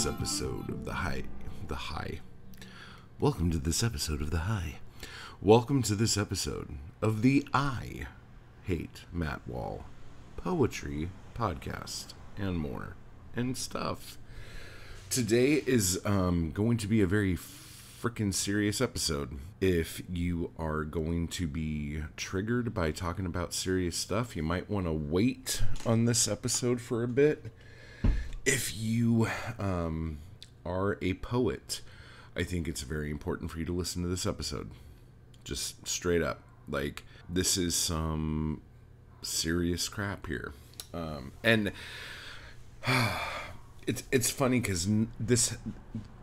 this episode of the High. The High. Welcome to this episode of the High. Welcome to this episode of the I Hate Matt Wall Poetry Podcast and more and stuff. Today is um, going to be a very freaking serious episode. If you are going to be triggered by talking about serious stuff, you might want to wait on this episode for a bit. If you um, are a poet, I think it's very important for you to listen to this episode. Just straight up. Like, this is some serious crap here. Um, and it's it's funny because this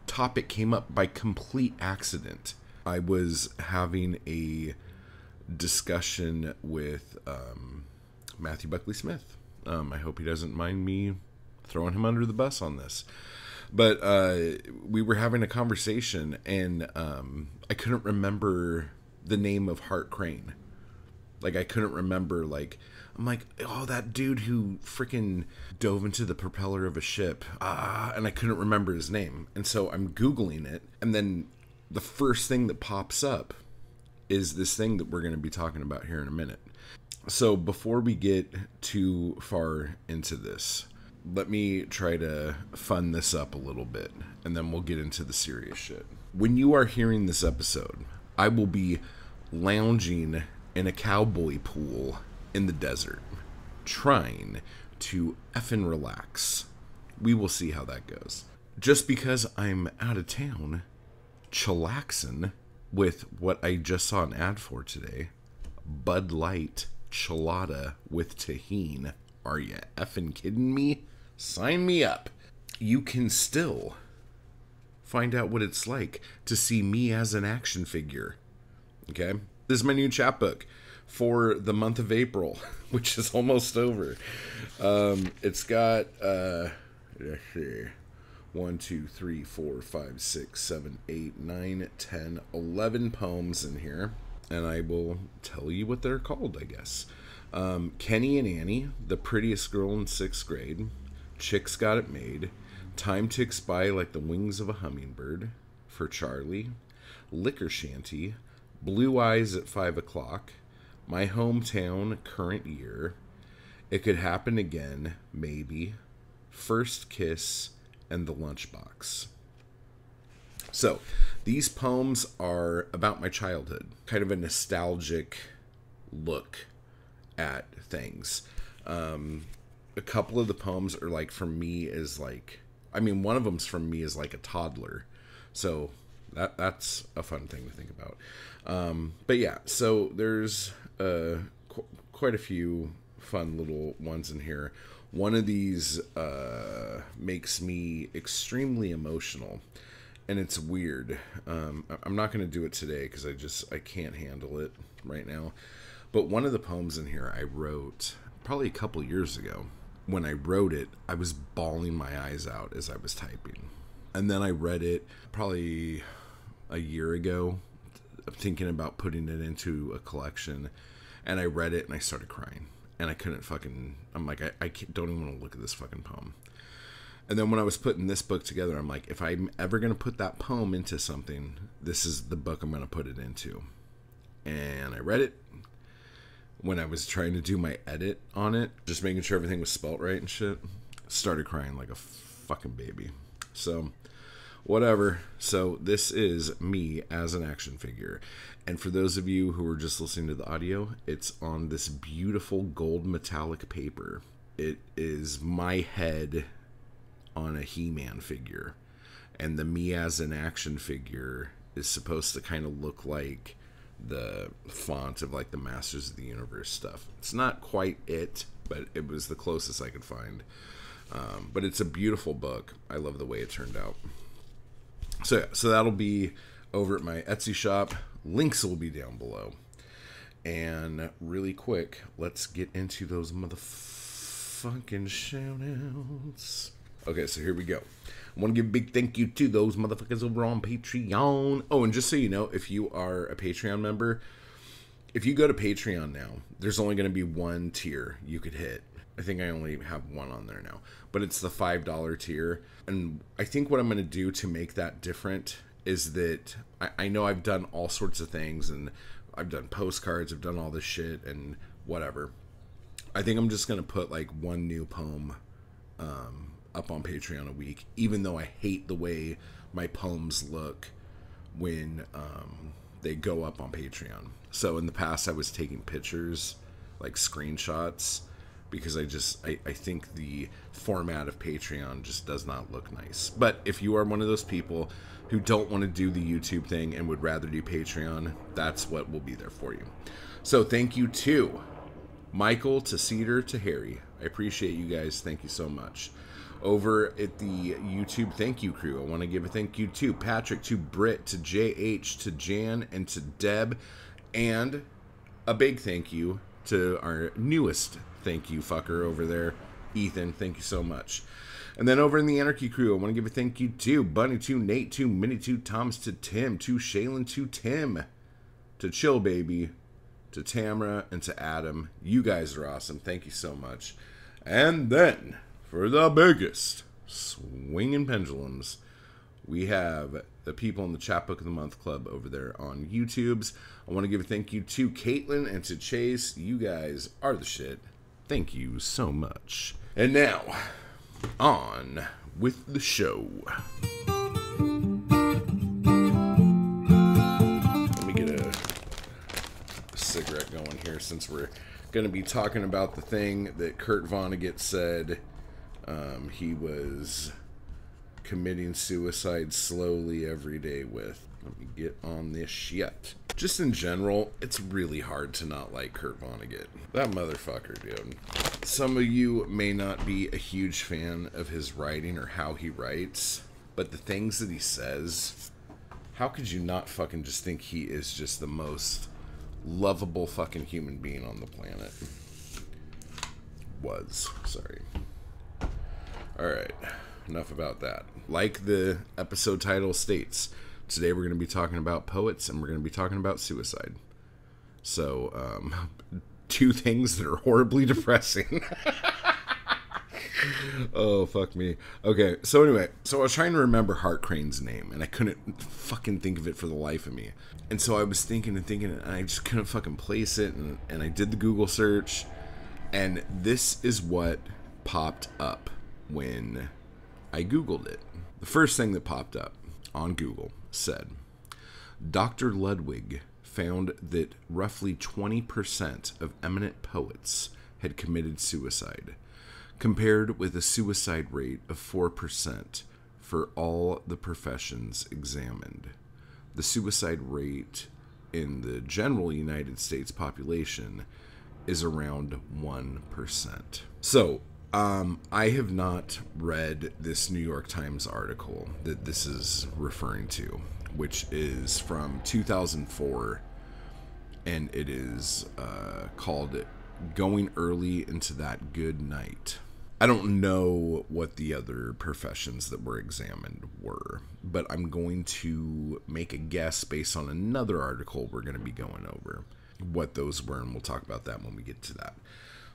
topic came up by complete accident. I was having a discussion with um, Matthew Buckley Smith. Um, I hope he doesn't mind me throwing him under the bus on this. But uh, we were having a conversation, and um, I couldn't remember the name of Hart Crane. Like I couldn't remember. Like I'm like, oh, that dude who freaking dove into the propeller of a ship. Ah, and I couldn't remember his name. And so I'm Googling it. And then the first thing that pops up is this thing that we're going to be talking about here in a minute. So before we get too far into this, let me try to fun this up a little bit and then we'll get into the serious shit. When you are hearing this episode, I will be lounging in a cowboy pool in the desert, trying to effing relax. We will see how that goes. Just because I'm out of town, chillaxing with what I just saw an ad for today Bud Light Chelada with Tajín. Are you effing kidding me? Sign me up. You can still find out what it's like to see me as an action figure. Okay? This is my new chapbook for the month of April, which is almost over. Um, it's got uh, one, two, three, four, five, six, seven, eight, nine, ten, eleven poems in here, and I will tell you what they're called. I guess. Um, Kenny and Annie, the prettiest girl in sixth grade. Chicks got it made. Time ticks by like the wings of a hummingbird. For Charlie. Liquor shanty. Blue eyes at five o'clock my hometown current year. It could happen again, maybe. First kiss and the lunchbox. So, these poems are about my childhood, kind of a nostalgic look at things. Um, a couple of the poems are like from me is like, I mean, one of them's from me is like a toddler. So that that's a fun thing to think about. Um, but yeah, so there's uh, qu- quite a few fun little ones in here. One of these uh, makes me extremely emotional, and it's weird. Um, I'm not going to do it today because I just I can't handle it right now. But one of the poems in here I wrote probably a couple years ago. When I wrote it, I was bawling my eyes out as I was typing, and then I read it probably a year ago thinking about putting it into a collection, and I read it and I started crying, and I couldn't fucking. I'm like, I, I don't even want to look at this fucking poem. And then when I was putting this book together, I'm like, if I'm ever gonna put that poem into something, this is the book I'm gonna put it into. And I read it when I was trying to do my edit on it, just making sure everything was spelt right and shit. Started crying like a fucking baby. So whatever. So this is me as an action figure. And for those of you who are just listening to the audio, it's on this beautiful gold metallic paper. It is my head on a He-Man figure. And the me as an action figure is supposed to kind of look like the font of like the Masters of the Universe stuff. It's not quite it, but it was the closest I could find. Um, but it's a beautiful book. I love the way it turned out. So so that'll be over at my Etsy shop. Links will be down below. And really quick, let's get into those motherfucking shoutouts. Okay, so here we go. Want to give a big thank you to those motherfuckers over on Patreon. Oh, and just so you know, if you are a Patreon member, if you go to Patreon now, there's only going to be one tier you could hit. I think I only have one on there now, but it's the $5 tier. And I think what I'm going to do to make that different is that I, I know I've done all sorts of things and I've done postcards, I've done all this shit and whatever. I think I'm just going to put like one new poem um, up on Patreon a week, even though I hate the way my poems look when um, they go up on Patreon. So in the past, I was taking pictures, like screenshots, because I just I, I think the format of Patreon just does not look nice. But if you are one of those people who don't want to do the YouTube thing and would rather do Patreon, that's what will be there for you. So thank you to Michael, to Cedar, to Harry. I appreciate you guys. Thank you so much. Over at the YouTube thank you crew, I want to give a thank you to Patrick, to Britt, to JH, to Jan, and to Deb, and a big thank you to our newest thank you fucker over there, Ethan. Thank you so much. And then over in the Anarchy crew, I want to give a thank you to Bunny, to Nate, to Minnie, to Thomas, to Tim, to Shaylin, to Tim, to Chill Baby, to Tamara, and to Adam. You guys are awesome. Thank you so much. And then for the biggest swinging pendulums, we have the people in the Chapbook of the Month Club over there on YouTube's. I want to give a thank you to Caitlin and to Chase. You guys are the shit. Thank you so much. And now, on with the show. Let me get a cigarette going here since we're going to be talking about the thing that Kurt Vonnegut said um, he was committing suicide slowly every day with. Let me get on this shit. Just in general, it's really hard to not like Kurt Vonnegut. That motherfucker, dude. Some of you may not be a huge fan of his writing or how he writes, but the things that he says, how could you not fucking just think he is just the most lovable fucking human being on the planet? Was. Sorry. Alright enough about that. Like the episode title states, today we're going to be talking about poets and we're going to be talking about suicide. So, um, two things that are horribly depressing. oh fuck me. Okay, so anyway, so I was trying to remember Hart Crane's name and I couldn't fucking think of it for the life of me. And so I was thinking and thinking and I just couldn't fucking place it and, and I did the Google search and this is what popped up when I Googled it. The first thing that popped up on Google said Dr. Ludwig found that roughly 20% of eminent poets had committed suicide, compared with a suicide rate of 4% for all the professions examined. The suicide rate in the general United States population is around 1%. So, um, I have not read this New York Times article that this is referring to, which is from 2004, and it is uh, called Going Early into That Good Night. I don't know what the other professions that were examined were, but I'm going to make a guess based on another article we're going to be going over what those were, and we'll talk about that when we get to that.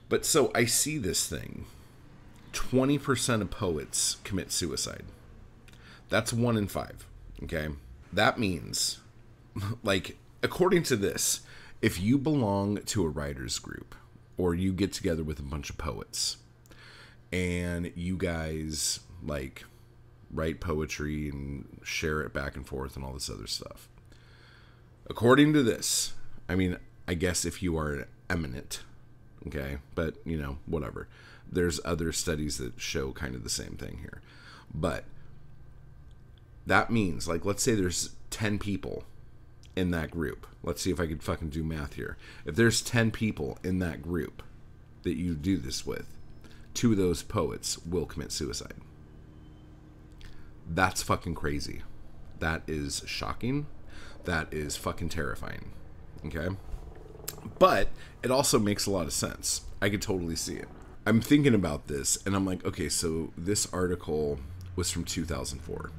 But so I see this thing 20% of poets commit suicide. That's one in five. Okay. That means, like, according to this, if you belong to a writer's group or you get together with a bunch of poets and you guys, like, write poetry and share it back and forth and all this other stuff. According to this, I mean, I guess if you are eminent, okay, but you know, whatever there's other studies that show kind of the same thing here. But that means, like, let's say there's 10 people in that group. Let's see if I can fucking do math here. If there's 10 people in that group that you do this with, two of those poets will commit suicide. That's fucking crazy. That is shocking. That is fucking terrifying. Okay? But it also makes a lot of sense. I could totally see it. I'm thinking about this and I'm like, okay, so this article was from 2004.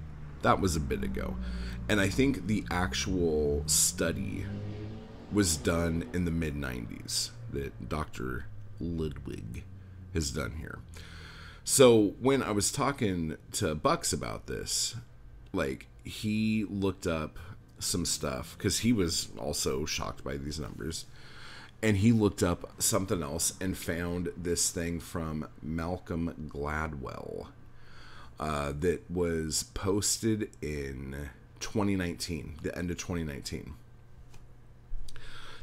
That was a bit ago. And I think the actual study was done in the mid 90s that Dr. Ludwig has done here. So when I was talking to Bucks about this, like he looked up some stuff because he was also shocked by these numbers. And he looked up something else and found this thing from Malcolm Gladwell uh, that was posted in 2019, the end of 2019.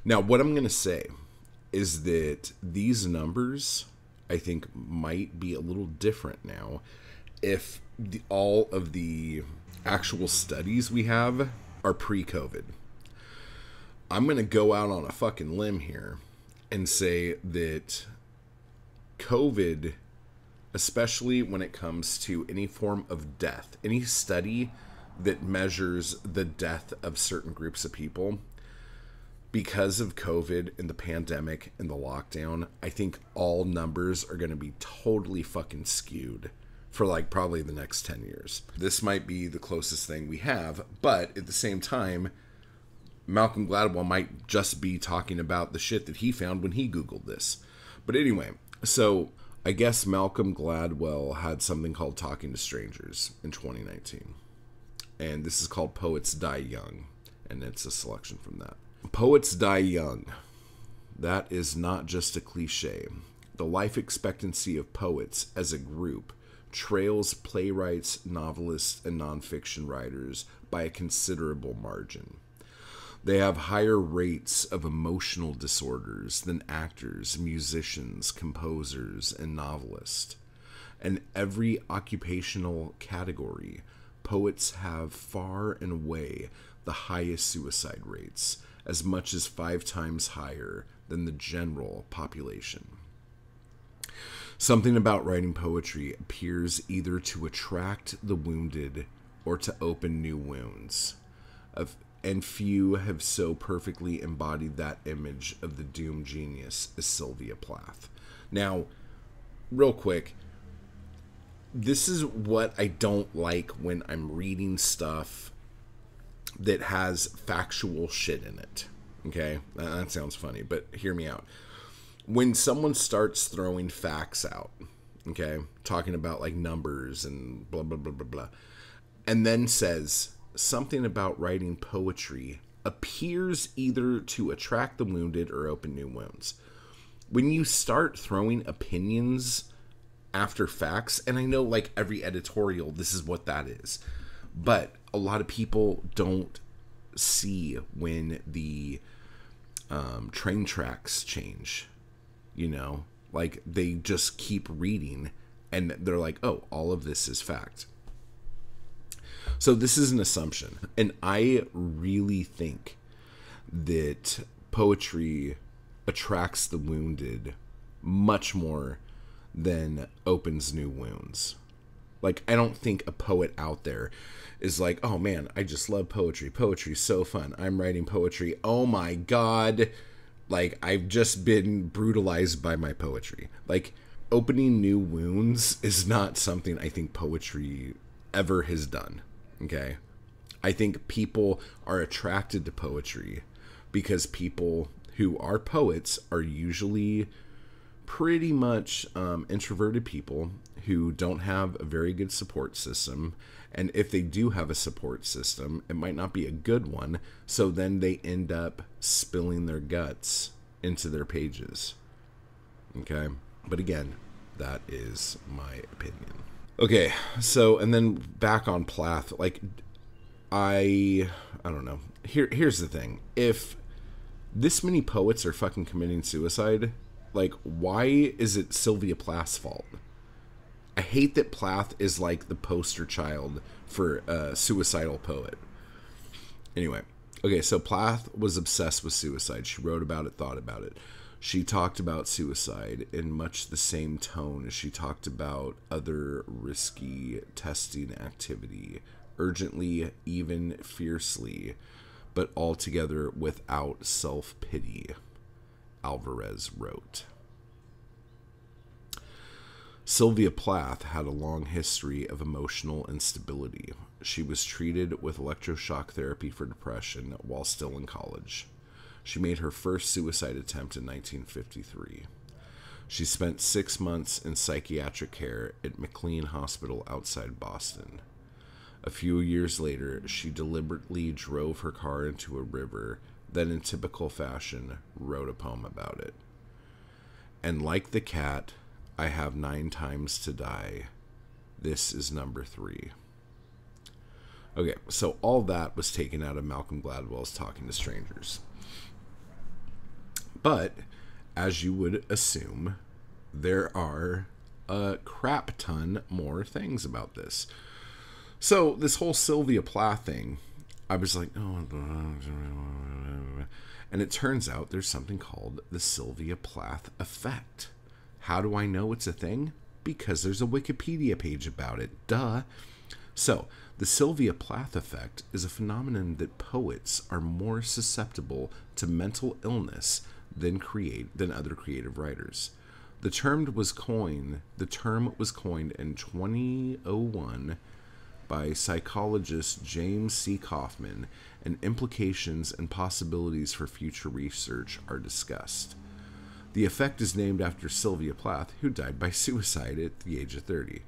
Now, what I'm going to say is that these numbers, I think, might be a little different now if the, all of the actual studies we have are pre COVID. I'm going to go out on a fucking limb here and say that COVID, especially when it comes to any form of death, any study that measures the death of certain groups of people, because of COVID and the pandemic and the lockdown, I think all numbers are going to be totally fucking skewed for like probably the next 10 years. This might be the closest thing we have, but at the same time, Malcolm Gladwell might just be talking about the shit that he found when he Googled this. But anyway, so I guess Malcolm Gladwell had something called Talking to Strangers in 2019. And this is called Poets Die Young. And it's a selection from that. Poets die young. That is not just a cliche. The life expectancy of poets as a group trails playwrights, novelists, and nonfiction writers by a considerable margin. They have higher rates of emotional disorders than actors, musicians, composers, and novelists. In every occupational category, poets have far and away the highest suicide rates, as much as five times higher than the general population. Something about writing poetry appears either to attract the wounded or to open new wounds. And few have so perfectly embodied that image of the doomed genius as Sylvia Plath. Now, real quick, this is what I don't like when I'm reading stuff that has factual shit in it. Okay? That sounds funny, but hear me out when someone starts throwing facts out, okay, talking about like numbers and blah, blah, blah, blah, blah, and then says something about writing poetry appears either to attract the wounded or open new wounds. When you start throwing opinions after facts, and I know like every editorial, this is what that is, but a lot of people don't see when the um, train tracks change you know like they just keep reading and they're like oh all of this is fact so this is an assumption and i really think that poetry attracts the wounded much more than opens new wounds. Like i don't think a poet out there is like oh man i just love poetry. Poetry's so fun. I'm writing poetry. Oh my god. Like I've just been brutalized by my poetry. Like opening new wounds is not something I think poetry ever has done. Okay? I think people are attracted to poetry because people who are poets are usually pretty much um, introverted people who don't have a very good support system. And if they do have a support system, it might not be a good one. So then they end up spilling their guts into their pages. Okay. But again, that is my opinion. Okay. So, and then back on Plath, like, I, I don't know. Here, here's the thing. If this many poets are fucking committing suicide, like, why is it Sylvia Plath's fault? I hate that Plath is like the poster child for a suicidal poet. Anyway, okay, so Plath was obsessed with suicide. She wrote about it, thought about it. She talked about suicide in much the same tone as she talked about other risky testing activity, urgently, even fiercely, but altogether without self pity, Alvarez wrote. Sylvia Plath had a long history of emotional instability. She was treated with electroshock therapy for depression while still in college. She made her first suicide attempt in 1953. She spent six months in psychiatric care at McLean Hospital outside Boston. A few years later, she deliberately drove her car into a river, then, in typical fashion, wrote a poem about it. And like the cat, I have nine times to die. This is number three. Okay, so all that was taken out of Malcolm Gladwell's Talking to Strangers. But, as you would assume, there are a crap ton more things about this. So, this whole Sylvia Plath thing, I was like, oh, and it turns out there's something called the Sylvia Plath effect. How do I know it's a thing? Because there's a Wikipedia page about it. Duh. So, the Sylvia Plath effect is a phenomenon that poets are more susceptible to mental illness than create than other creative writers. The term was coined the term was coined in 2001 by psychologist James C. Kaufman, and implications and possibilities for future research are discussed. The effect is named after Sylvia Plath, who died by suicide at the age of 30.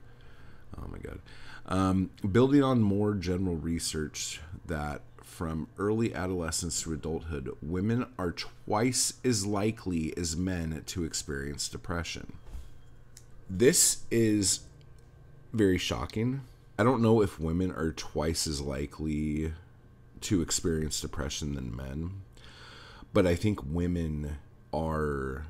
Oh my god. Um, building on more general research that from early adolescence to adulthood, women are twice as likely as men to experience depression. This is very shocking. I don't know if women are twice as likely to experience depression than men, but I think women are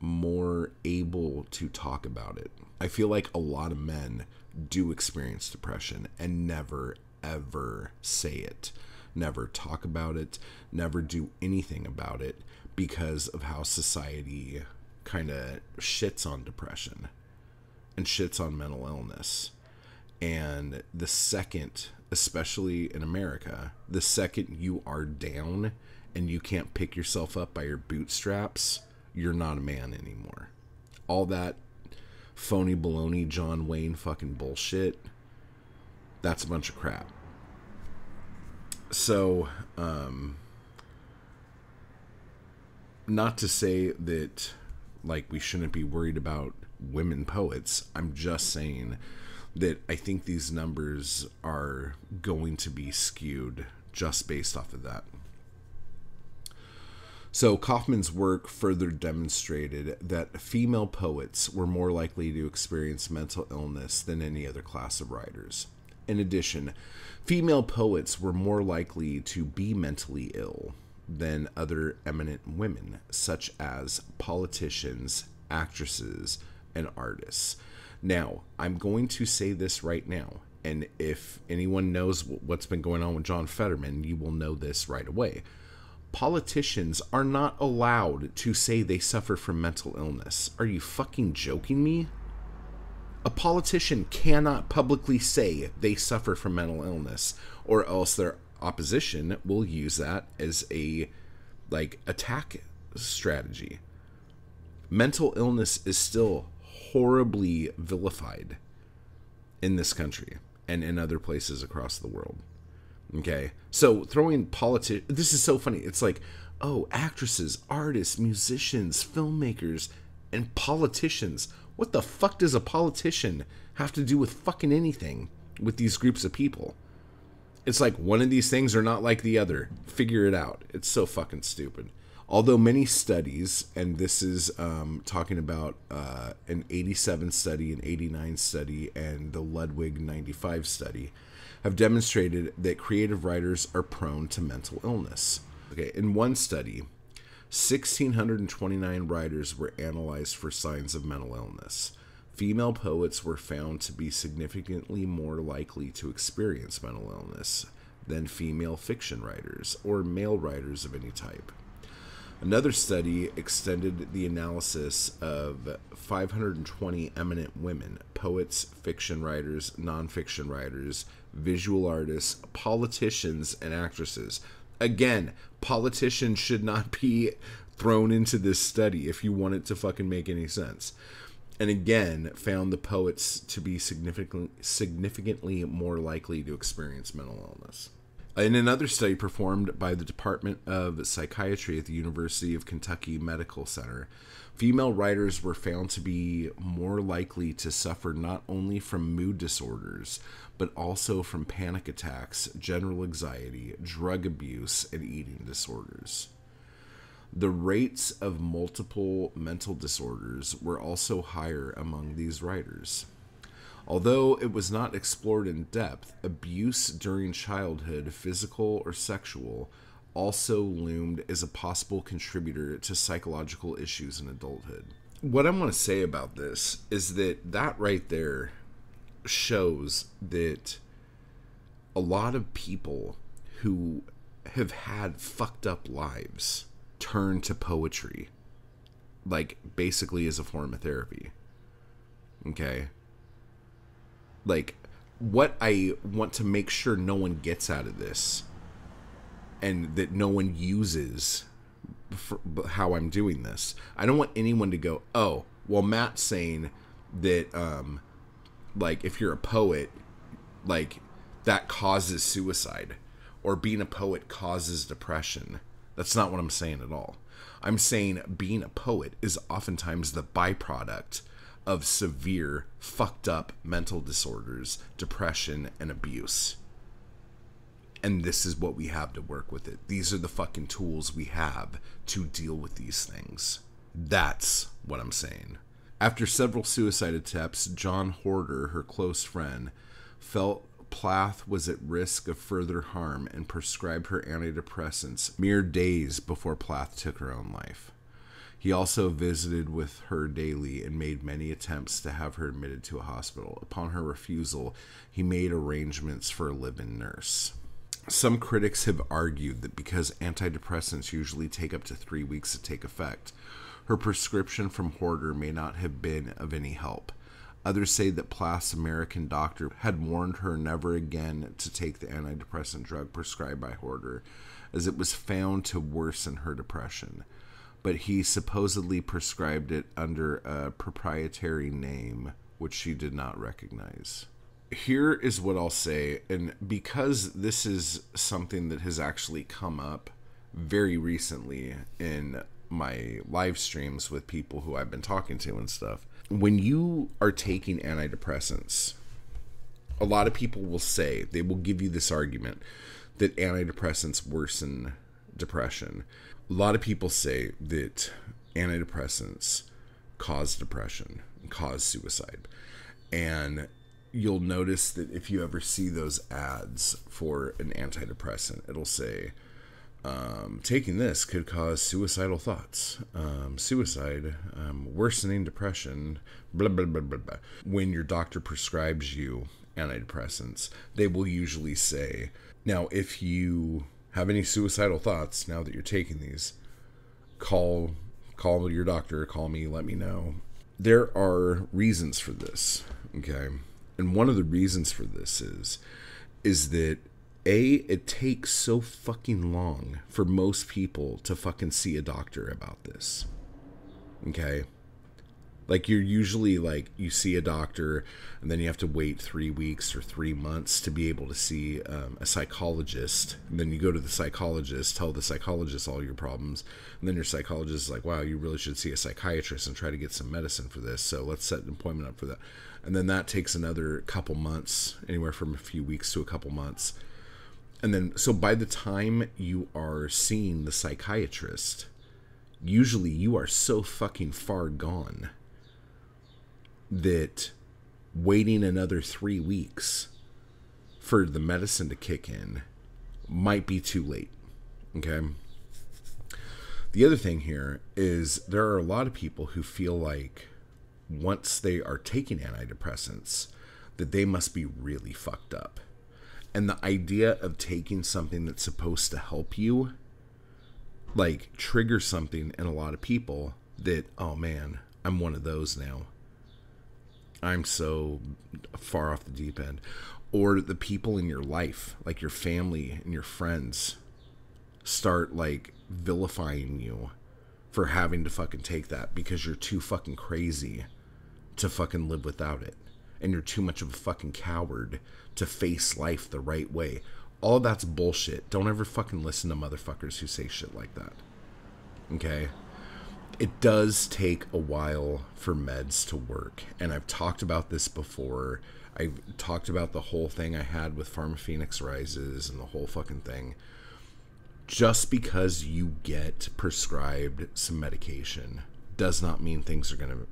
more able to talk about it. I feel like a lot of men do experience depression and never ever say it, never talk about it, never do anything about it because of how society kind of shits on depression and shits on mental illness. And the second, especially in America, the second you are down and you can't pick yourself up by your bootstraps, you're not a man anymore. All that phony baloney John Wayne fucking bullshit, that's a bunch of crap. So, um, not to say that like we shouldn't be worried about women poets. I'm just saying that I think these numbers are going to be skewed just based off of that. So, Kaufman's work further demonstrated that female poets were more likely to experience mental illness than any other class of writers. In addition, female poets were more likely to be mentally ill than other eminent women, such as politicians, actresses, and artists. Now, I'm going to say this right now, and if anyone knows what's been going on with John Fetterman, you will know this right away politicians are not allowed to say they suffer from mental illness. Are you fucking joking me? A politician cannot publicly say they suffer from mental illness, or else their opposition will use that as a like attack strategy. Mental illness is still horribly vilified in this country and in other places across the world. Okay. So throwing politics this is so funny. It's like, oh, actresses, artists, musicians, filmmakers, and politicians. What the fuck does a politician have to do with fucking anything with these groups of people? It's like one of these things are not like the other. Figure it out. It's so fucking stupid. Although many studies, and this is um, talking about uh, an 87 study, an 89 study, and the Ludwig 95 study, have demonstrated that creative writers are prone to mental illness. Okay, in one study, 1,629 writers were analyzed for signs of mental illness. Female poets were found to be significantly more likely to experience mental illness than female fiction writers or male writers of any type. Another study extended the analysis of 520 eminent women poets, fiction writers, nonfiction writers, visual artists, politicians, and actresses. Again, politicians should not be thrown into this study if you want it to fucking make any sense. And again, found the poets to be significantly significantly more likely to experience mental illness. In another study performed by the Department of Psychiatry at the University of Kentucky Medical Center, female writers were found to be more likely to suffer not only from mood disorders, but also from panic attacks, general anxiety, drug abuse, and eating disorders. The rates of multiple mental disorders were also higher among these writers. Although it was not explored in depth, abuse during childhood, physical or sexual, also loomed as a possible contributor to psychological issues in adulthood. What I want to say about this is that that right there shows that a lot of people who have had fucked up lives turn to poetry like basically as a form of therapy. Okay? Like what i want to make sure no one gets out of this and that no one uses how i'm doing this. I don't want anyone to go oh well matt's saying that um like if you're a poet like that causes suicide or being a poet causes depression that's not what I'm saying at all. I'm saying being a poet is oftentimes the byproduct of severe, fucked up mental disorders, depression, and abuse. And this is what we have to work with it. These are the fucking tools we have to deal with these things. That's what I'm saying. After several suicide attempts, John Horder, her close friend, felt Plath was at risk of further harm and prescribed her antidepressants mere days before Plath took her own life. He also visited with her daily and made many attempts to have her admitted to a hospital. Upon her refusal, he made arrangements for a live in nurse. Some critics have argued that because antidepressants usually take up to three weeks to take effect, her prescription from Horder may not have been of any help. Others say that Plath's American doctor had warned her never again to take the antidepressant drug prescribed by Horder, as it was found to worsen her depression. But he supposedly prescribed it under a proprietary name, which she did not recognize. Here is what I'll say, and because this is something that has actually come up very recently in my live streams with people who I've been talking to and stuff when you are taking antidepressants, a lot of people will say, they will give you this argument that antidepressants worsen depression. A lot of people say that antidepressants cause depression, cause suicide. And you'll notice that if you ever see those ads for an antidepressant, it'll say, um, taking this could cause suicidal thoughts, um, suicide, um, worsening depression, blah, blah, blah, blah, blah. When your doctor prescribes you antidepressants, they will usually say, now, if you have any suicidal thoughts now that you're taking these, call call your doctor, call me, let me know. There are reasons for this, okay? And one of the reasons for this is is that a it takes so fucking long for most people to fucking see a doctor about this okay? Like you're usually like you see a doctor and then you have to wait three weeks or three months to be able to see um, a psychologist. And then you go to the psychologist tell the psychologist all your problems and then your psychologist is like wow you really should see a psychiatrist and try to get some medicine for this so let's set an appointment up for that. And then that takes another couple months anywhere from a few weeks to a couple months and then so by the time you are seeing the psychiatrist usually you are so fucking far gone that waiting another three weeks for the medicine to kick in might be too late okay? The other thing here is there are a lot of people who feel like once they are taking antidepressants that they must be really fucked up and the idea of taking something that's supposed to help you like trigger something in a lot of people that oh man i'm one of those now. I'm so far off the deep end. Or the people in your life like your family and your friends start like vilifying you for having to fucking take that because you're too fucking crazy to fucking live without it and you're too much of a fucking coward to face life the right way. All that's bullshit. Don't ever fucking listen to motherfuckers who say shit like that. Okay? It does take a while for meds to work. And I've talked about this before. I've talked about the whole thing I had with Pharma Phoenix Rises and the whole fucking thing. Just because you get prescribed some medication does not mean things are going to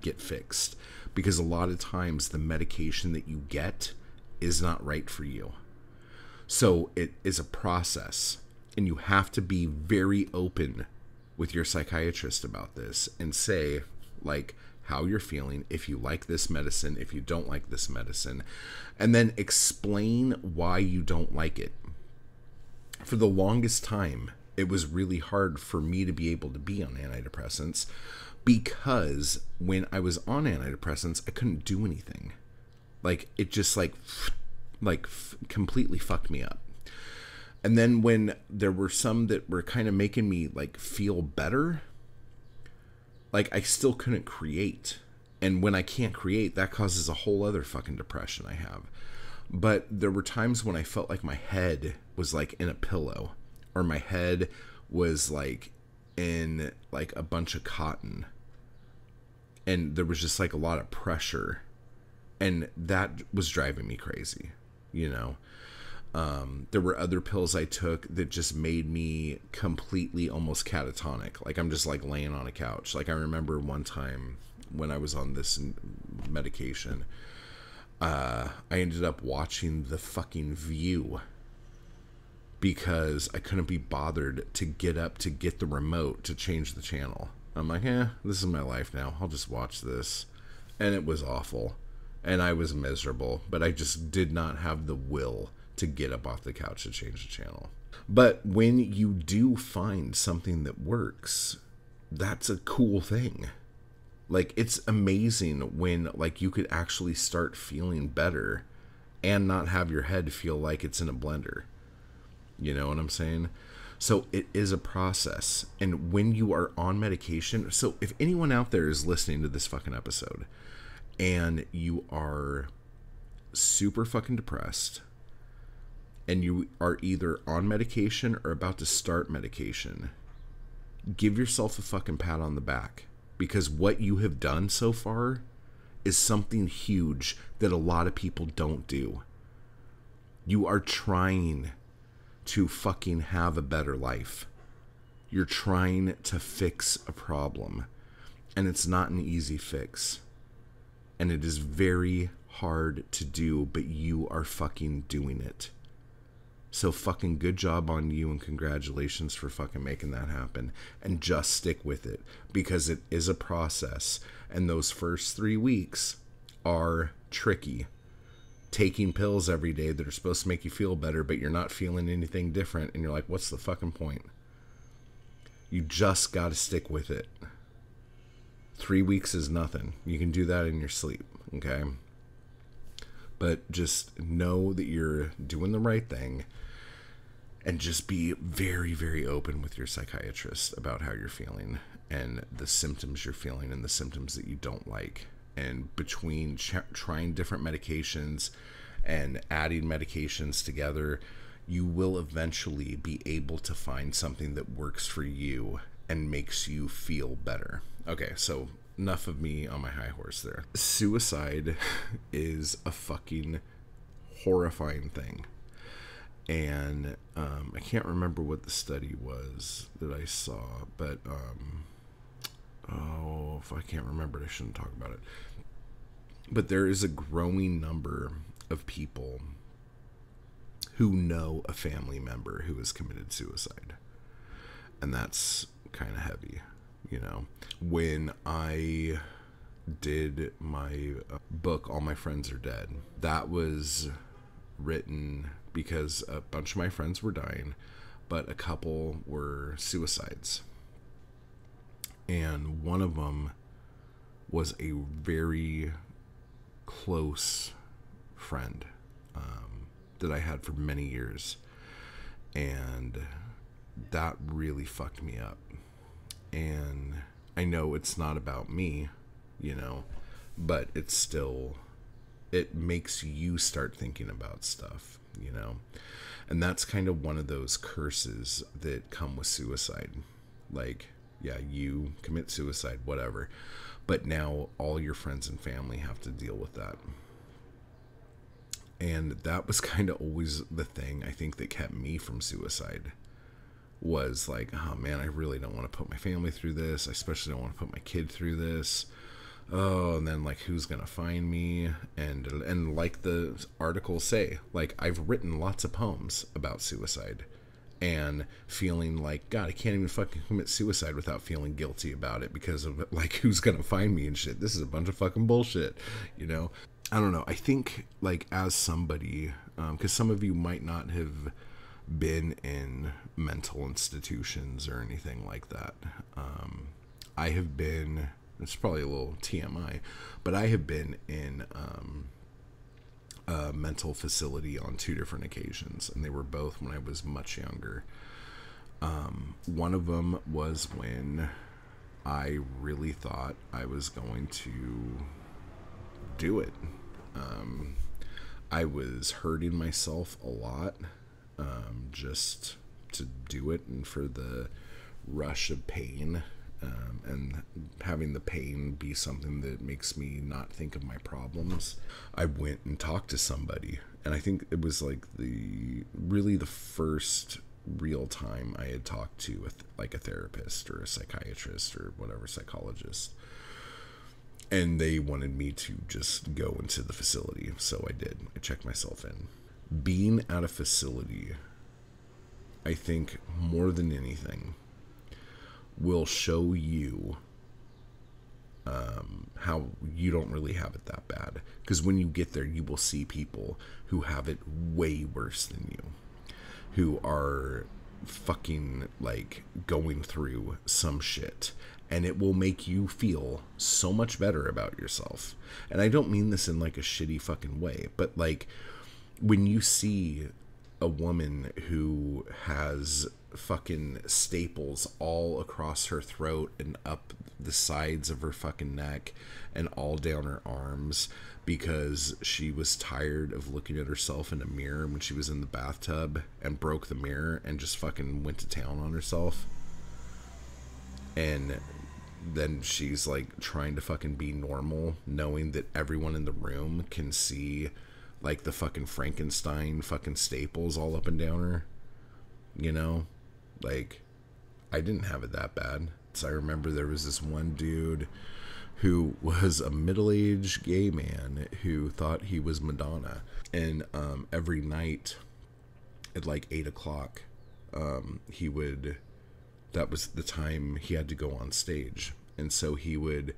get fixed because a lot of times the medication that you get is not right for you. So it is a process, and you have to be very open with your psychiatrist about this and say, like, how you're feeling, if you like this medicine, if you don't like this medicine, and then explain why you don't like it. For the longest time, it was really hard for me to be able to be on antidepressants because when I was on antidepressants, I couldn't do anything. Like it just like like completely fucked me up. And then when there were some that were kind of making me like feel better, like I still couldn't create. And when I can't create, that causes a whole other fucking depression I have. But there were times when I felt like my head was like in a pillow or my head was like in like a bunch of cotton. And there was just like a lot of pressure. And that was driving me crazy you know? Um, there were other pills i took that just made me completely almost catatonic. Like i'm just like laying on a couch. Like i remember one time when i was on this medication uh, i ended up watching the fucking view because I couldn't be bothered to get up to get the remote to change the channel. I'm like, eh, this is my life now. I'll just watch this. And it was awful. And I was miserable, but I just did not have the will to get up off the couch to change the channel. But when you do find something that works, that's a cool thing. Like it's amazing when like you could actually start feeling better and not have your head feel like it's in a blender. You know what I'm saying? So it is a process. And when you are on medication, so if anyone out there is listening to this fucking episode and you are super fucking depressed and you are either on medication or about to start medication, give yourself a fucking pat on the back because what you have done so far is something huge that a lot of people don't do. You are trying to fucking have a better life. You're trying to fix a problem, and it's not an easy fix. And it is very hard to do, but you are fucking doing it. So fucking good job on you and congratulations for fucking making that happen. And just stick with it because it is a process. And those first three weeks are tricky taking pills every day that are supposed to make you feel better, but you're not feeling anything different, and you're like, what's the fucking point? You just got to stick with it. Three weeks is nothing. You can do that in your sleep, okay? But just know that you're doing the right thing and just be very, very open with your psychiatrist about how you're feeling and the symptoms you're feeling and the symptoms that you don't like and between ch- trying different medications and adding medications together, you will eventually be able to find something that works for you and makes you feel better. Okay, so enough of me on my high horse there. Suicide is a fucking horrifying thing. And um, I can't remember what the study was that I saw, but um, oh, if I can't remember it, I shouldn't talk about it. But there is a growing number of people who know a family member who has committed suicide. And that's kind of heavy, you know. When I did my uh, book, All My Friends Are Dead, that was written because a bunch of my friends were dying, but a couple were suicides and one of them was a very close friend um, that I had for many years, and that really fucked me up. And I know it's not about me, you know, but it's still it makes you start thinking about stuff, you know? And that's kind of one of those curses that come with suicide. Like, yeah, you commit suicide, whatever. But now all your friends and family have to deal with that. And that was kind of always the thing I think that kept me from suicide was like, oh man, I really don't want to put my family through this. I especially don't want to put my kid through this. Oh, and then like who's gonna find me? And and like the articles say, like I've written lots of poems about suicide and feeling like God, I can't even fucking commit suicide without feeling guilty about it because of like who's gonna find me and shit. This is a bunch of fucking bullshit, you know. I don't know. I think like as somebody, because um, some of you might not have been in mental institutions or anything like that. Um, I have been. It's probably a little TMI, but I have been in um, a mental facility on two different occasions, and they were both when I was much younger. Um, one of them was when I really thought I was going to do it. Um, I was hurting myself a lot um, just to do it and for the rush of pain um, and having the pain be something that makes me not think of my problems. I went and talked to somebody, and I think it was like the really the first real time I had talked to with like a therapist or a psychiatrist or whatever psychologist. And they wanted me to just go into the facility, so I did. I checked myself in. Being at a facility, I think more than anything, will show you um, how you don't really have it that bad. Because when you get there, you will see people who have it way worse than you, who are fucking like going through some shit. And it will make you feel so much better about yourself. And I don't mean this in like a shitty fucking way, but like when you see a woman who has fucking staples all across her throat and up the sides of her fucking neck and all down her arms because she was tired of looking at herself in a mirror when she was in the bathtub and broke the mirror and just fucking went to town on herself. And then she's like trying to fucking be normal, knowing that everyone in the room can see like the fucking Frankenstein fucking staples all up and down her. You know? Like, I didn't have it that bad. So I remember there was this one dude who was a middle aged gay man who thought he was Madonna. And um, every night at like 8 o'clock, um, he would, that was the time he had to go on stage. And so he would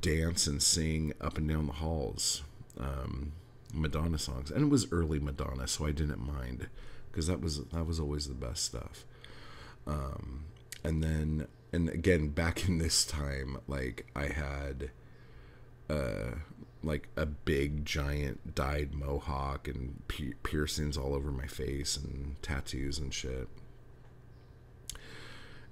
dance and sing up and down the halls. Um, Madonna songs, and it was early Madonna, so I didn't mind because that was that was always the best stuff. Um, and then and again back in this time, like I had uh like a big giant dyed mohawk and piercings all over my face and tattoos and shit.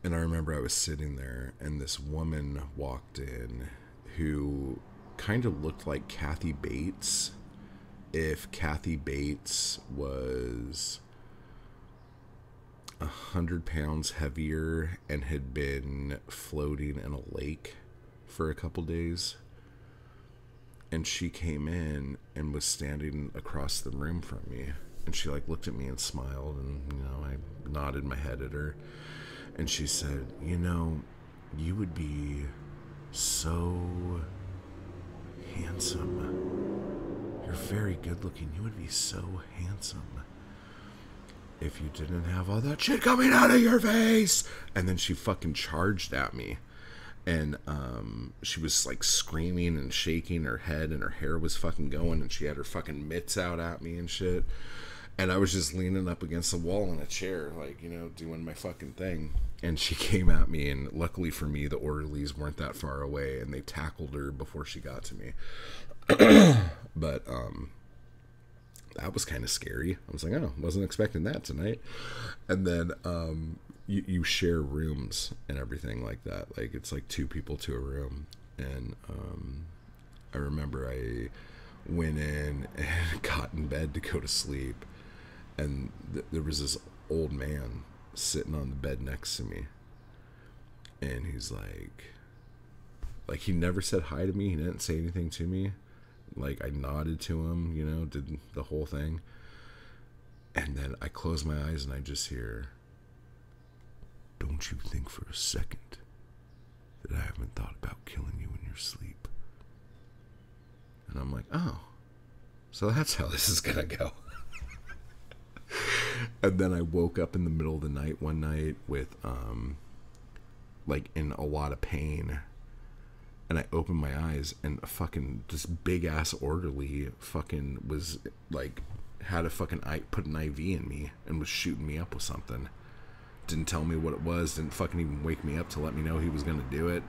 And I remember I was sitting there and this woman walked in who kind of looked like Kathy Bates if Kathy Bates was a hundred pounds heavier and had been floating in a lake for a couple days. And she came in and was standing across the room from me. And she like looked at me and smiled and you know, I nodded my head at her. And she said, You know, you would be so handsome you're very good looking. You would be so handsome if you didn't have all that shit coming out of your face. And then she fucking charged at me. And um, she was like screaming and shaking her head, and her hair was fucking going, and she had her fucking mitts out at me and shit. And I was just leaning up against the wall in a chair, like, you know, doing my fucking thing. And she came at me, and luckily for me, the orderlies weren't that far away, and they tackled her before she got to me. but um, that was kind of scary. I was like, oh, wasn't expecting that tonight. And then um, you, you share rooms and everything like that. Like it's like two people to a room. And um, I remember I went in and got in bed to go to sleep. and th- there was this old man sitting on the bed next to me, and he's like, like he never said hi to me. He didn't say anything to me. Like I nodded to him, you know, did the whole thing. And then I close my eyes and I just hear, Don't you think for a second that I haven't thought about killing you in your sleep? And I'm like, Oh, so that's how this is gonna go. and then I woke up in the middle of the night one night with, um, like in a lot of pain and I opened my eyes and a fucking this big ass orderly fucking was like had a fucking I put an IV in me and was shooting me up with something. Didn't tell me what it was. Didn't fucking even wake me up to let me know he was gonna do it.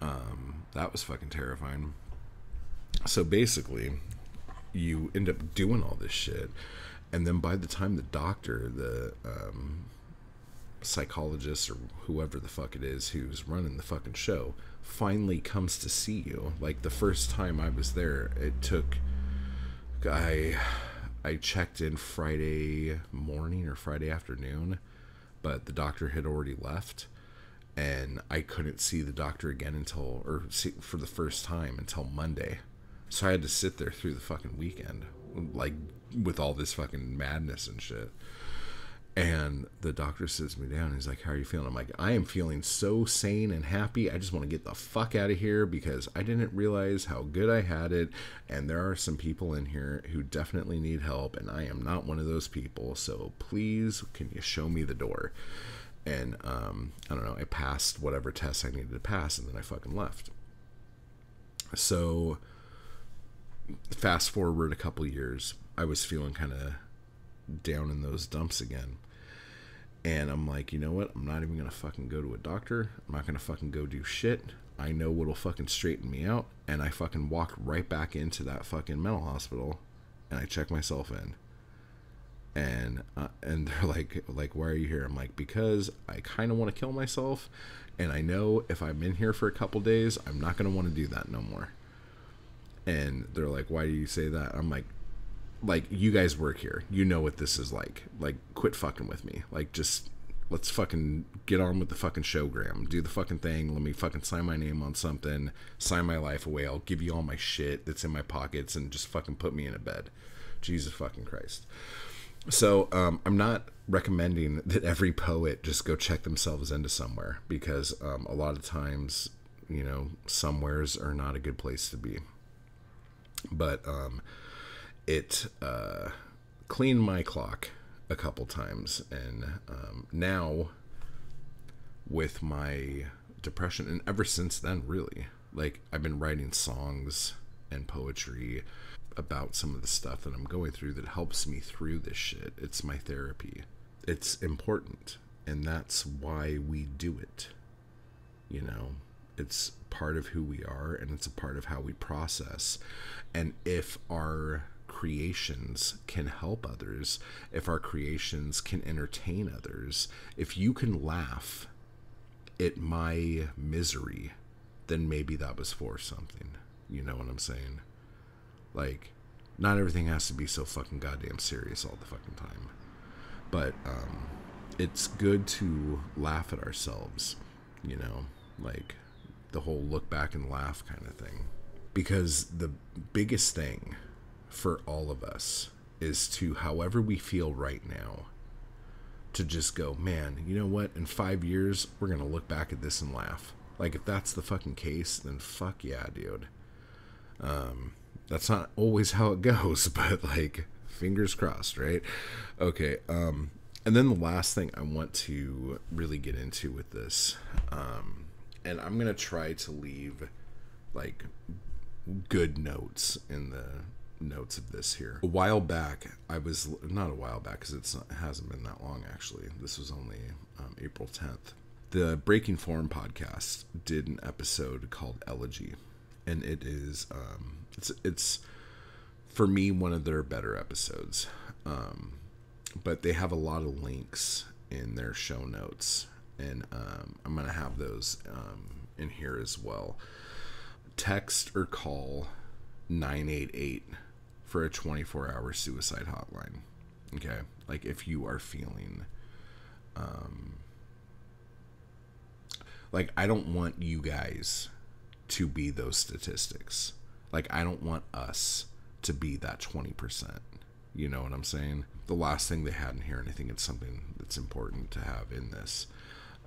Um, that was fucking terrifying. So basically, you end up doing all this shit, and then by the time the doctor, the um, psychologist or whoever the fuck it is who's running the fucking show finally comes to see you. Like the first time I was there, it took I I checked in Friday morning or Friday afternoon, but the doctor had already left and I couldn't see the doctor again until or see for the first time until Monday. So I had to sit there through the fucking weekend like with all this fucking madness and shit. And the doctor sits me down. he's like, "How are you feeling?" I'm like, "I am feeling so sane and happy. I just want to get the fuck out of here because I didn't realize how good I had it, and there are some people in here who definitely need help, and I am not one of those people. So please, can you show me the door?" And um, I don't know. I passed whatever test I needed to pass, and then I fucking left. So fast forward a couple years, I was feeling kind of down in those dumps again and I'm like, you know what? I'm not even gonna fucking go to a doctor. I'm not gonna fucking go do shit. I know what'll fucking straighten me out. And I fucking walk right back into that fucking mental hospital, and I check myself in. And uh, and they're like, like, why are you here? I'm like, because I kind of want to kill myself, and I know if I'm in here for a couple days, I'm not gonna want to do that no more. And they're like, why do you say that? I'm like, like you guys work here. You know what this is like. Like quit fucking with me. Like just let's fucking get on with the fucking showgram. Do the fucking thing. Let me fucking sign my name on something. Sign my life away. I'll give you all my shit that's in my pockets and just fucking put me in a bed. Jesus fucking christ. So um, i'm not recommending that every poet just go check themselves into somewhere because um, a lot of times you know somewheres are not a good place to be. But um, it uh, cleaned my clock a couple times, and um, now with my depression, and ever since then, really, like I've been writing songs and poetry about some of the stuff that I'm going through that helps me through this shit. It's my therapy. It's important, and that's why we do it. You know, it's part of who we are, and it's a part of how we process. And if our creations can help others, if our creations can entertain others, if you can laugh at my misery, then maybe that was for something. You know what I'm saying? Like, not everything has to be so fucking goddamn serious all the fucking time. But um, it's good to laugh at ourselves, you know, like the whole look back and laugh kind of thing. Because the biggest thing for all of us is to, however we feel right now, to just go, man, you know what? In five years, we're going to look back at this and laugh. Like, if that's the fucking case, then fuck yeah, dude. Um, that's not always how it goes, but like, fingers crossed, right? Okay. Um, and then the last thing I want to really get into with this, um, and I'm going to try to leave like good notes in the notes of this here. A while back, I was not a while back because it hasn't been that long actually. This was only um, April 10th. The Breaking Form podcast did an episode called Elegy, and it is um, it's it's for me one of their better episodes. Um, but they have a lot of links in their show notes, and um, I'm gonna have those um, in here as well. Text or call 988 for a 24 hour suicide hotline. Okay. Like if you are feeling, um, like I don't want you guys to be those statistics. Like I don't want us to be that 20%. You know what I'm saying? The last thing they had in here, and I think it's something that's important to have in this,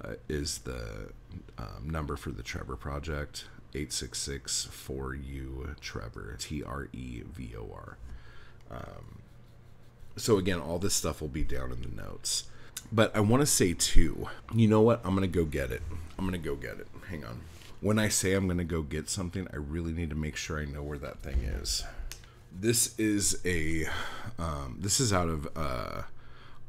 uh, is the um, number for the Trevor Project 866 4U Trevor, T R E V O R. Um, so, again, all this stuff will be down in the notes. But I want to say, too, you know what? I'm going to go get it. I'm going to go get it. Hang on. When I say I'm going to go get something, I really need to make sure I know where that thing is. This is a, um, this is out of uh,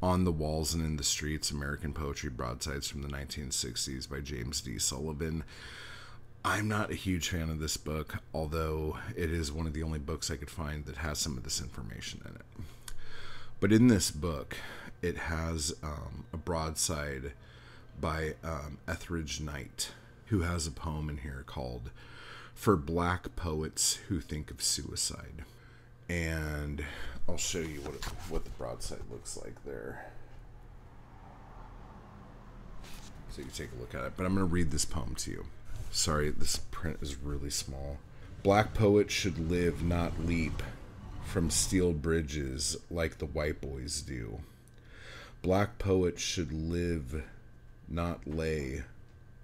On the Walls and in the Streets American Poetry Broadsides from the 1960s by James D. Sullivan. I'm not a huge fan of this book, although it is one of the only books I could find that has some of this information in it. But in this book, it has um, a broadside by um, Etheridge Knight, who has a poem in here called For Black Poets Who Think of Suicide. And I'll show you what, it, what the broadside looks like there. So you can take a look at it. But I'm going to read this poem to you. Sorry, this print is really small. Black poets should live, not leap, from steel bridges like the white boys do. Black poets should live, not lay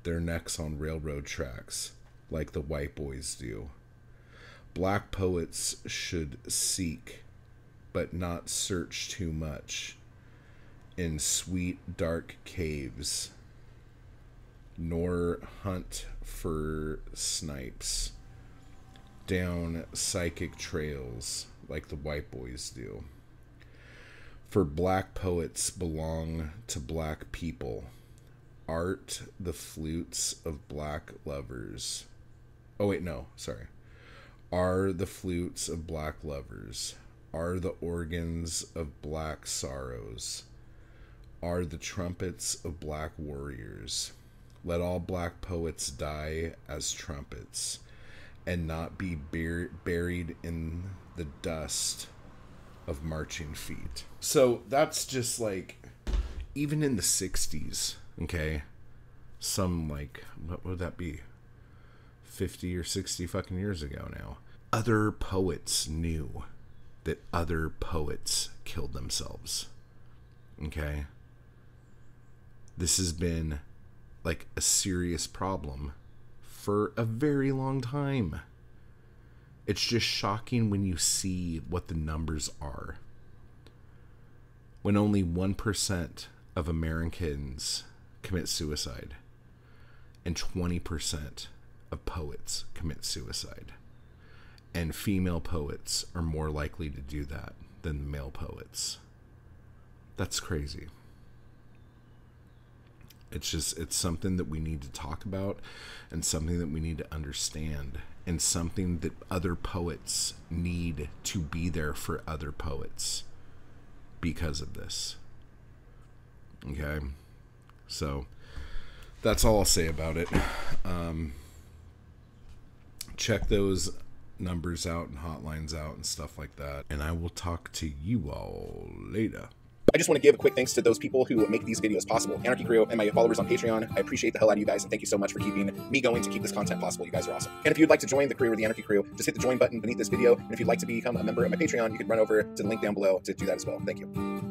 their necks on railroad tracks like the white boys do. Black poets should seek, but not search too much, in sweet dark caves, nor hunt for snipes down psychic trails like the white boys do. For black poets belong to black people. Art the flutes of black lovers. Oh, wait, no, sorry. Are the flutes of black lovers. Are the organs of black sorrows. Are the trumpets of black warriors let all black poets die as trumpets and not be bur- buried in the dust of marching feet. So that's just like, even in the 60s, okay? Some like, what would that be? 50 or 60 fucking years ago now. Other poets knew that other poets killed themselves. Okay? This has been like a serious problem for a very long time. It's just shocking when you see what the numbers are. When only 1% of Americans commit suicide and 20% of poets commit suicide. And female poets are more likely to do that than male poets. That's crazy it's just it's something that we need to talk about and something that we need to understand and something that other poets need to be there for other poets because of this. Okay? So that's all i'll say about it. Um, check those numbers out and hotlines out and stuff like that. And i will talk to you all later I just want to give a quick thanks to those people who make these videos possible. Anarchy Crew and my followers on Patreon. I appreciate the hell out of you guys, and thank you so much for keeping me going to keep this content possible. You guys are awesome. And if you'd like to join the crew or the Anarchy Crew, just hit the join button beneath this video. And if you'd like to become a member of my Patreon, you can run over to the link down below to do that as well. Thank you.